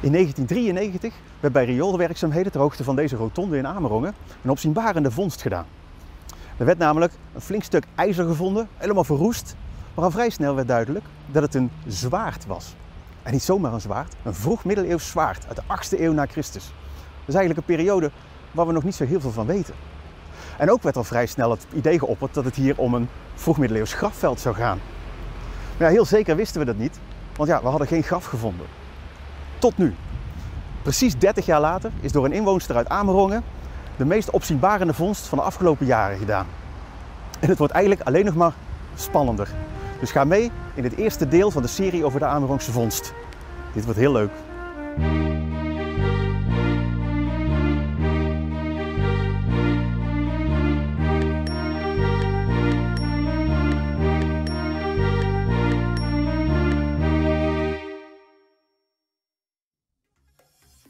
In 1993 werd bij rioolwerkzaamheden ter hoogte van deze rotonde in Amerongen een opzienbarende vondst gedaan. Er werd namelijk een flink stuk ijzer gevonden, helemaal verroest, maar al vrij snel werd duidelijk dat het een zwaard was. En niet zomaar een zwaard, een vroeg middeleeuws zwaard uit de 8e eeuw na Christus. Dat is eigenlijk een periode waar we nog niet zo heel veel van weten. En ook werd al vrij snel het idee geopperd dat het hier om een vroegmiddeleeuws grafveld zou gaan. Maar ja, heel zeker wisten we dat niet, want ja, we hadden geen graf gevonden. Tot nu. Precies 30 jaar later is door een inwoonster uit Amerongen de meest opzienbarende vondst van de afgelopen jaren gedaan. En het wordt eigenlijk alleen nog maar spannender. Dus ga mee in het eerste deel van de serie over de Amerongse vondst. Dit wordt heel leuk.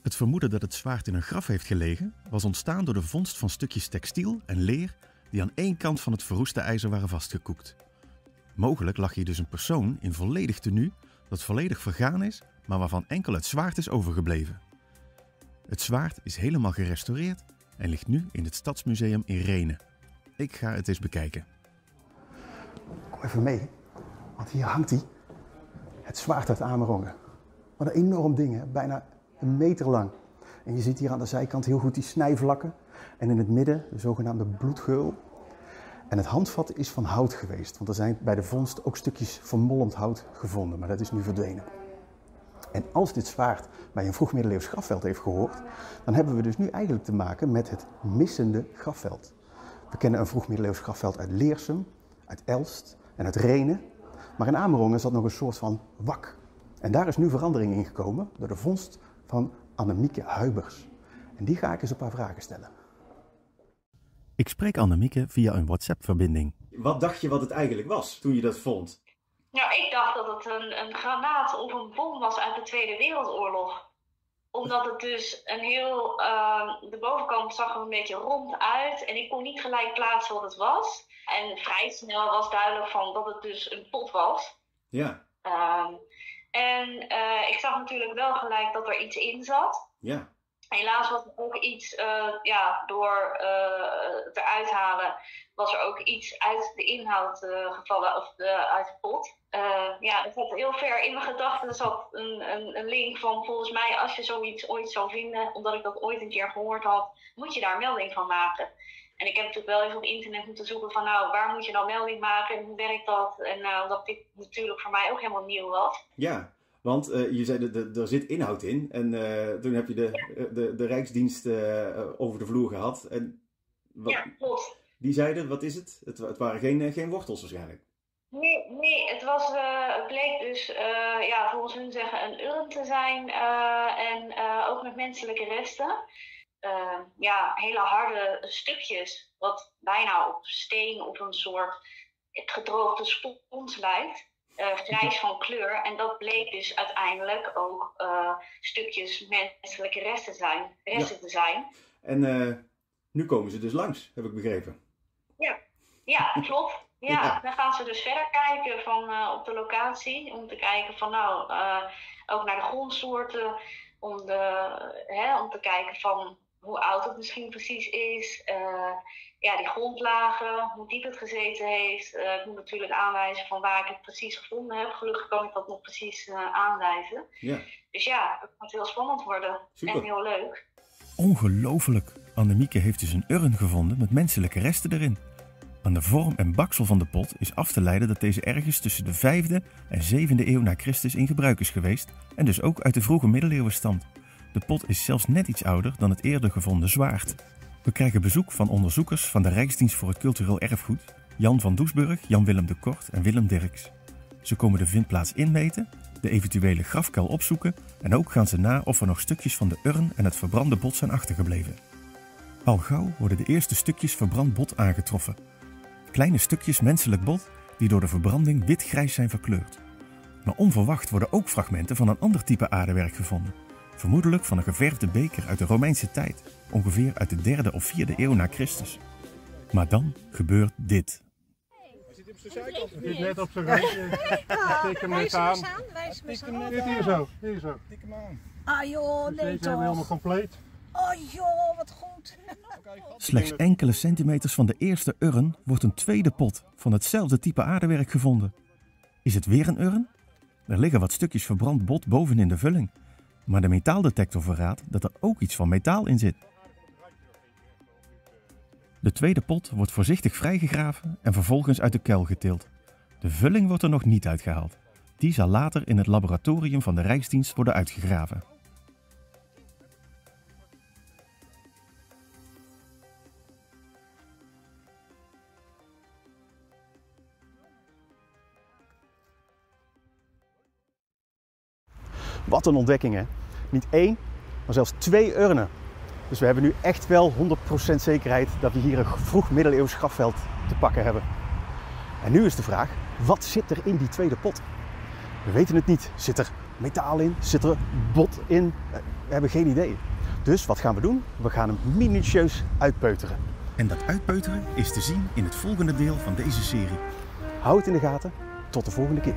Het vermoeden dat het zwaard in een graf heeft gelegen was ontstaan door de vondst van stukjes textiel en leer die aan één kant van het verroeste ijzer waren vastgekoekt. Mogelijk lag hier dus een persoon in volledig tenue dat volledig vergaan is, maar waarvan enkel het zwaard is overgebleven. Het zwaard is helemaal gerestaureerd en ligt nu in het Stadsmuseum in Renen. Ik ga het eens bekijken. Kom even mee, want hier hangt hij. Het zwaard uit Amerongen. Wat een enorm ding, hè? bijna een meter lang. En je ziet hier aan de zijkant heel goed die snijvlakken. En in het midden de zogenaamde bloedgeul. En het handvat is van hout geweest, want er zijn bij de vondst ook stukjes vermolmd hout gevonden, maar dat is nu verdwenen. En als dit zwaard bij een vroegmiddeleeuws grafveld heeft gehoord, dan hebben we dus nu eigenlijk te maken met het missende grafveld. We kennen een vroegmiddeleeuws grafveld uit Leersum, uit Elst en uit Renen. Maar in Amerongen zat nog een soort van wak. En daar is nu verandering in gekomen door de vondst van Annemieke Huibers. En die ga ik eens een paar vragen stellen. Ik spreek Annemieke via een WhatsApp-verbinding. Wat dacht je wat het eigenlijk was toen je dat vond? Nou, ik dacht dat het een, een granaat of een bom was uit de Tweede Wereldoorlog. Omdat het dus een heel. Uh, de bovenkant zag er een beetje rond uit. En ik kon niet gelijk plaatsen wat het was. En vrij snel was duidelijk van dat het dus een pot was. Ja. Uh, en uh, ik zag natuurlijk wel gelijk dat er iets in zat. Ja. Helaas was er ook iets, uh, ja, door uh, het eruit halen, was er ook iets uit de inhoud gevallen, of uit de pot. ja, het zat heel ver in mijn gedachten. Er zat een, een, een, link van, volgens mij, als je zoiets ooit zou vinden, omdat ik dat ooit een keer gehoord had, moet je daar melding van maken. En ik heb natuurlijk wel even op internet moeten zoeken van, nou, waar moet je nou melding maken en hoe werkt dat? En omdat dit natuurlijk voor mij ook helemaal nieuw was. Ja, want uh, je zei, dat er zit inhoud in. En uh, toen heb je de, de, de Rijksdienst over de vloer gehad. En wat, ja, klopt. Die zeiden, wat is het? Het, het waren geen, geen wortels waarschijnlijk. Nee, nee het, was, het bleek dus, ja, volgens hun zeggen, een urn te zijn. en ook met menselijke resten. Ja, hele harde stukjes. Wat bijna op steen of een soort gedroogde spons lijkt uh, grijs van kleur. En dat bleek dus uiteindelijk ook uh, stukjes menselijke resten, zijn, resten ja. te zijn. En uh, nu komen ze dus langs, heb ik begrepen. Ja, ja klopt. Ja, ja, dan gaan ze dus verder kijken van, op de locatie. Om te kijken van nou, ook naar de grondsoorten. Om, de, hè, om te kijken van hoe oud het misschien precies is. Uh, ja, die grondlagen, hoe diep het gezeten heeft. Uh, ik moet natuurlijk aanwijzen van waar ik het precies gevonden heb. Gelukkig kan ik dat nog precies uh, aanwijzen. Ja. Dus ja, het gaat heel spannend worden. Super. En heel leuk. Ongelooflijk. Annemieke heeft dus een urn gevonden met menselijke resten erin. Aan de vorm en baksel van de pot is af te leiden dat deze ergens tussen de 5e en 7e eeuw na Christus in gebruik is geweest en dus ook uit de vroege middeleeuwen stamt. De pot is zelfs net iets ouder dan het eerder gevonden zwaard. We krijgen bezoek van onderzoekers van de Rijksdienst voor het Cultureel Erfgoed, Jan van Doesburg, Jan-Willem de Kort en Willem Dirks. Ze komen de vindplaats inmeten, de eventuele grafkuil opzoeken en ook gaan ze na of er nog stukjes van de urn en het verbrande bot zijn achtergebleven. Al gauw worden de eerste stukjes verbrand bot aangetroffen. Kleine stukjes menselijk bot die door de verbranding wit-grijs zijn verkleurd. Maar onverwacht worden ook fragmenten van een ander type aardewerk gevonden vermoedelijk van een geverfde beker uit de Romeinse tijd, ongeveer uit de derde of vierde eeuw na Christus. Maar dan gebeurt dit. Het zit net op zijn randje. Tik hem net aan. Wijs me eens aan. Dit hier zo, hier zo. Tik hem aan. Ah joh, Dus nee deze hebben we helemaal toch. compleet. Oh joh, wat goed. Slechts enkele centimeters van de eerste urn wordt een tweede pot van hetzelfde type aardewerk gevonden. Is het weer een urn? Er liggen wat stukjes verbrand bot bovenin de vulling. Maar de metaaldetector verraadt dat er ook iets van metaal in zit. De tweede pot wordt voorzichtig vrijgegraven en vervolgens uit de kuil getild. De vulling wordt er nog niet uitgehaald. Die zal later in het laboratorium van de Rijksdienst worden uitgegraven. Wat een ontdekking hè. Niet één, maar zelfs twee urnen. Dus we hebben nu echt wel 100% zekerheid dat we hier een vroeg middeleeuws grafveld te pakken hebben. En nu is de vraag, wat zit er in die tweede pot? We weten het niet. Zit er metaal in? Zit er bot in? Eh, We hebben geen idee. Dus wat gaan we doen? We gaan hem minutieus uitpeuteren. En dat uitpeuteren is te zien in het volgende deel van deze serie. Hou het in de gaten. Tot de volgende keer.